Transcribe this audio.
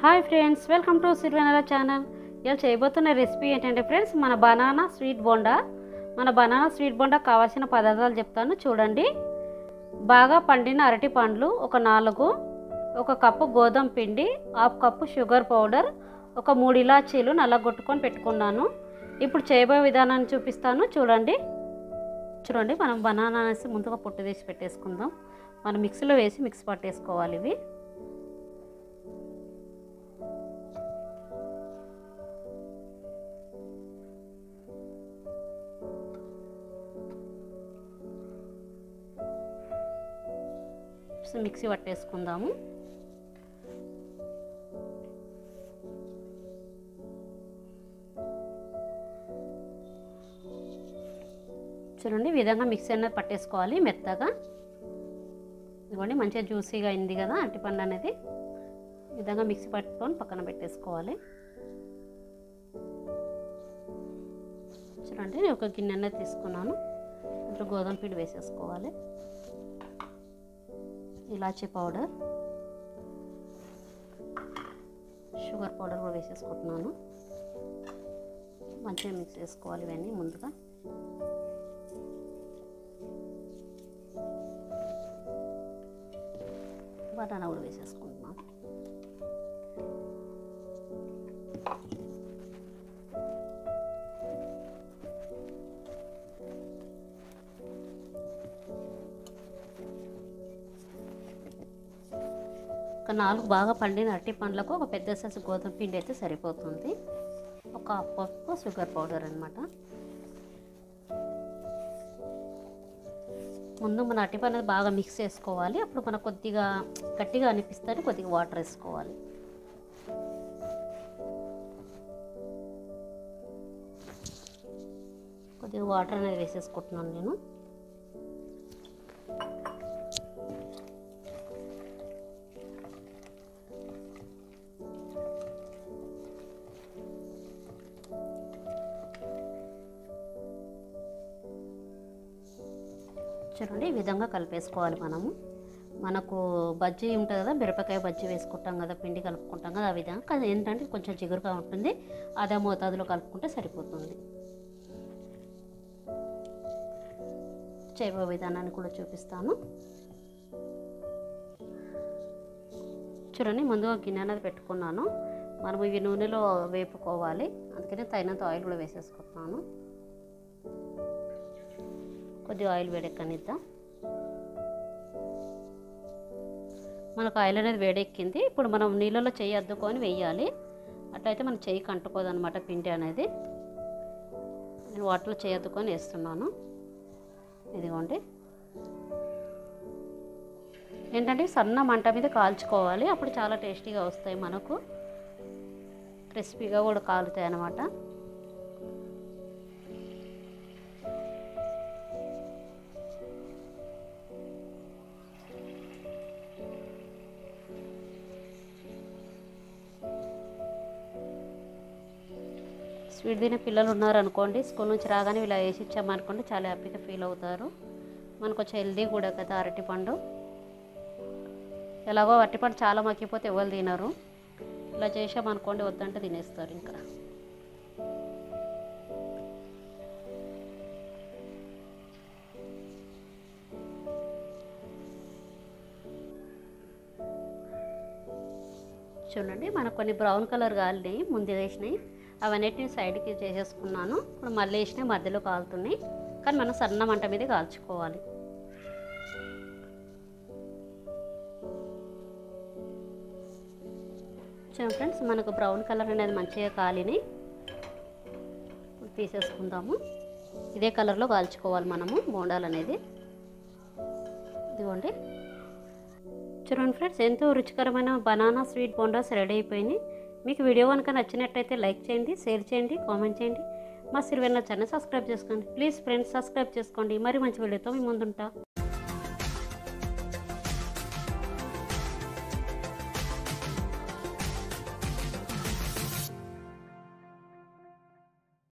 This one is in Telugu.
Hi friends welcome to Sirivennela channel. ఇలా చేయబోతున్న రెసిపీ ఏంటంటే ఫ్రెండ్స్ మన బనానా స్వీట్ బోండా. మన బనానా స్వీట్ బోండా కావాల్సిన పదార్థాలు చెప్తాను చూడండి. బాగా పండిన అరటి పండ్లు ఒక నాలుగు ఒక కప్పు గోధుమ పిండి హాఫ్ కప్పు షుగర్ పౌడర్ ఒక మూడు ఇలాచీలు నల్లగొట్టుకొని పెట్టుకున్నాను. ఇప్పుడు చేయబోయే విధానాన్ని చూపిస్తాను చూడండి. చూడండి మనం బనానా అనేసి ముందుగా పొట్టు తీసి పెట్టేసుకుందాం. మనం మిక్సీలో వేసి మిక్స్ పట్టేసుకోవాలి ఇవి. సో మిక్సీ పట్టేసుకుందాము. చూడండి ఈ విధంగా మిక్సీ అనేది పట్టేసుకోవాలి మెత్తగా. ఇదిగోండి మంచిగా జ్యూసీగా అయింది కదా అరటిపండు అనేది. విధంగా మిక్సీ పట్టుకొని పక్కన పెట్టేసుకోవాలి. చూడండి నేను ఒక గిన్నె అనేది తీసుకున్నాను. ఇప్పుడు గోధుమ పిండి వేసేసుకోవాలి. ఇలాచీ పౌడర్. షుగర్ పౌడర్ కూడా వేసేసుకుంటున్నాను. మంచిగా మిక్స్ చేసుకోవాలి ఇవన్నీ ముందుగా. బనానా కూడా వేసేసుకుంటున్నాను. ఒక నాలుగు బాగా పండిన అరటి పండ్లకు ఒక పెద్ద సైజు గోధుమ పిండి అయితే సరిపోతుంది. ఒక హాఫ్ కప్పు షుగర్ పౌడర్ అనమాట ముందు మన అరటి పండు బాగా మిక్స్ చేసుకోవాలి. అప్పుడు మనకు కొద్దిగా గట్టిగా అనిపిస్తే కొద్దిగా వాటర్ వేసుకోవాలి. కొద్దిగా వాటర్ అనేది వేసేసుకుంటున్నాను నేను. చూడండి ఈ విధంగా కలిపేసుకోవాలి మనము. మనకు బజ్జీ ఉంటుంది కదా మిరపకాయ బజ్జీ వేసుకుంటాం కదా పిండి కలుపుకుంటాం కదా ఆ విధంగా. ఏంటంటే కొంచెం జిగురుగా ఉంటుంది. అదే మోతాదులో కలుపుకుంటే సరిపోతుంది. చేయబో విధానాన్ని కూడా చూపిస్తాను. చూడండి ముందుగా గిన్నె అనేది పెట్టుకున్నాను. మనం ఇవి నూనెలో వేపుకోవాలి. అందుకని తగినంత ఆయిల్ కూడా వేసేసుకుంటున్నాను. కొద్దిగా ఆయిల్ వేడెక్కనిద్దాం? మనకు ఆయిల్ అనేది వేడెక్కింది. ఇప్పుడు మనం నీళ్ళలో చెయ్యి అద్దుకొని వేయాలి. అట్లయితే మనం చెయ్యి కంటుకోదు అనమాట పిండి అనేది. నేను వాటర్లో చేయి అద్దుకొని వేస్తున్నాను. ఇదిగోండి. ఏంటంటే సన్న మంట మీద కాల్చుకోవాలి. అప్పుడు చాలా టేస్టీగా వస్తాయి మనకు. క్రిస్పీగా కూడా కాలుతాయి అన్నమాట స్వీట్ తినే పిల్లలు ఉన్నారనుకోండి స్కూల్ నుంచి రాగానే ఇలా వేసి ఇచ్చామనుకోండి చాలా హ్యాపీగా ఫీల్ అవుతారు. మనకు కొంచెం హెల్దీ కూడా కదా అరటిపండు ఎలాగో అరటిపండు చాలా మక్కిపోతే ఎవరు తినరు. ఇలా చేసామనుకోండి వద్దంటే తినేస్తారు ఇంకా. చూడండి మనకు కొన్ని బ్రౌన్ కలర్ కాలినాయి ముందు వేసినాయి. అవన్నిటిని సైడ్కి చేసేసుకున్నాను. ఇప్పుడు మళ్ళీ వేసినాయి మధ్యలో కాలుతున్నాయి. కానీ మనం సన్న మంట మీద కాల్చుకోవాలి. చూడండి ఫ్రెండ్స్ మనకు బ్రౌన్ కలర్ అనేది మంచిగా కాలిని తీసేసుకుందాము. ఇదే కలర్లో కాల్చుకోవాలి మనము బోండాలు అనేది. ఇదిగోండి. చూడండి ఫ్రెండ్స్ ఎంతో రుచికరమైన బనానా స్వీట్ బోండాస్ రెడీ అయిపోయినాయి. మీకు వీడియో కనుక నచ్చినట్టయితే లైక్ చేయండి షేర్ చేయండి కామెంట్ చేయండి. మా సిరివెన్న ఛానల్ సబ్స్క్రైబ్ చేసుకోండి. ప్లీజ్ ఫ్రెండ్స్ సబ్స్క్రైబ్ చేసుకోండి. మరి మంచి వీడియోతో మీ ముందుంటా.